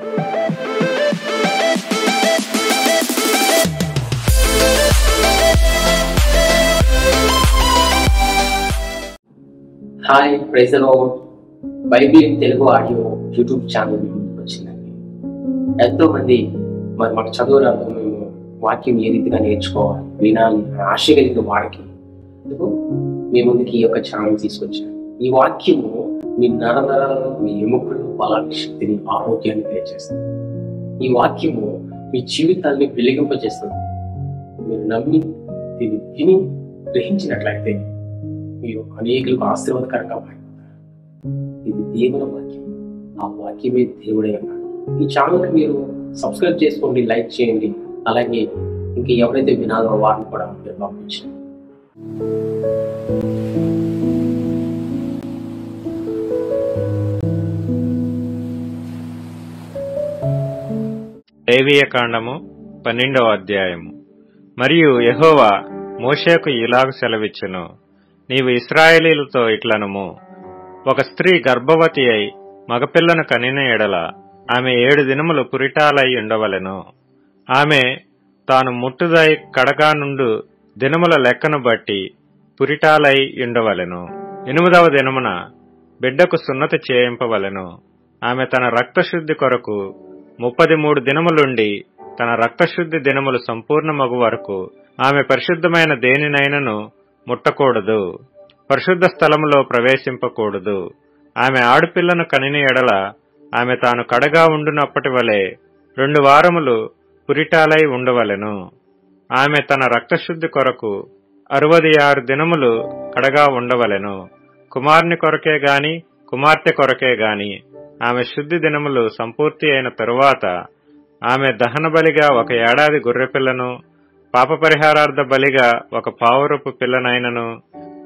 Hi ప్రైజలో Bible Telugu audio YouTube channel వచ్చిందండి. ఎంతో మంది మరి మన చదువురాలు మేము వాక్యం ఏ రీతిగా నేర్చుకోవాలి వినాలి అనే ఆశ కలిగిన వాడికి మీ ముందుకి ఈ యొక్క ఛానల్ తీసుకొచ్చాను. ఈ వాక్యము మీ నరనరాలను మీ ఎముకలు బలాన్ని శక్తిని ఆరోగ్యాన్ని తెలియజేస్తుంది ఈ వాక్యము మీ జీవితాన్ని వెలిగింపజేస్తుంది. మీరు నమ్మి దీన్ని విని గ్రహించినట్లయితే మీరు అనేకులకు ఆశీర్వాదకరంగా మారిపోతారు ఇది దేవుని వాక్యం. ఆ వాక్యమే దేవుడే అన్నాడు ఈ ఛానల్ మీరు సబ్స్క్రైబ్ చేసుకోండి లైక్ చేయండి. అలాగే ఇంకా ఎవరైతే వినాలో వారిని కూడా మీరు పంపించండి. లేవియ కాండము పన్నెండవ అధ్యాయము. మరియు యహోవా మోషేకు ఇలాగ సెలవిచ్చును నీవు ఇస్రాయేలీలతో ఇట్లనుము. ఒక స్త్రీ గర్భవతి అయి మగపిల్లను కనిన ఎడల ఆమె ఏడు దినములు పురిటాలై ఉండవలెను. ఆమె తాను ముట్టుదై కడగా నుండు దినముల లెక్కను బట్టి పురిటాలై ఉండవలెను. ఎనిమిదవ దినమున బిడ్డకు సున్నతి చేయింపవలెను. ఆమె తన రక్తశుద్ధి కొరకు ముప్పది మూడు దినములుండి తన రక్తశుద్ధి దినములు సంపూర్ణమగు వరకు ఆమె పరిశుద్ధమైన దేనినైనను ముట్టకూడదు. పరిశుద్ధ స్థలములో ప్రవేశింపకూడదు. ఆమె ఆడపిల్లను కనిని ఎడల ఆమె తాను కడగా ఉండునప్పటి వలె రెండు వారములు పురిటాలై ఉండవలెను. ఆమె తన రక్తశుద్ధి కొరకు అరవది ఆరు దినములు కడగా ఉండవలెను. కుమార్ని కొరకే గాని కుమార్తె కొరకే గాని ఆమె శుద్ధి దినములు సంపూర్తి అయిన తరువాత ఆమె దహన బలిగా ఒక ఏడాది గొర్రెపిల్లను పాపపరిహారార్థ బలిగా ఒక పావురపు పిల్లనైనను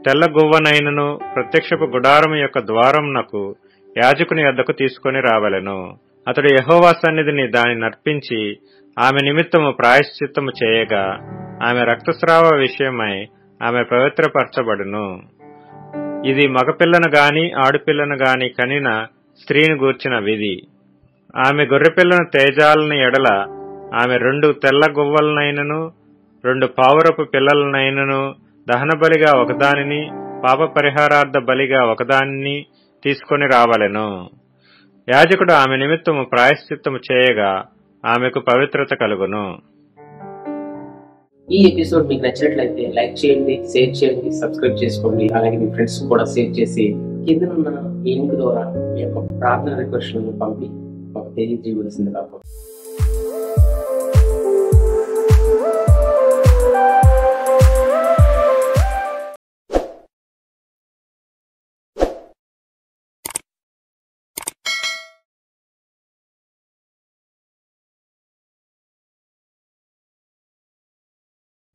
తెల్ల గువ్వనైనను ప్రత్యక్షపు గుడారము యొక్క ద్వారమునకు యాజకుని వద్దకు తీసుకొని రావలెను. అతడు యహోవా సన్నిధిని దాని నర్పించి ఆమె నిమిత్తము ప్రాయశ్చిత్తము చేయగా ఆమె రక్తస్రావ విషయమై ఆమె పవిత్రపరచబడును. ఇది మగపిల్లను గాని ఆడుపిల్లను గాని కనిన స్త్రీని గూర్చిన విధి. ఆమె గొర్రెపిల్లను తేజాలని ఎడల ఆమె రెండు తెల్ల గువ్వలనైనను రెండు పావురపు పిల్లలనైనను దహన బలిగా ఒకదానిని పాప పరిహారార్థ బలిగా ఒకదానిని తీసుకొని రావలెను. యాజకుడు ఆమె నిమిత్తము ప్రాయశ్చిత్తము చేయగా ఆమెకు పవిత్రత కలుగును. ఈ ఎపిసోడ్ మీకు నచ్చినట్లయితే లైక్ చేయండి షేర్ చేయండి సబ్స్క్రైబ్ చేసుకోండి. అలాగే మీ ఫ్రెండ్స్ కూడా షేర్ చేసి కింద ఉన్న లింక్ ద్వారా మీ యొక్క ప్రార్థన రిక్వెస్ట్లను పంపి మాకు తెలియజేయవలసిందిగా కోరుతున్నాను.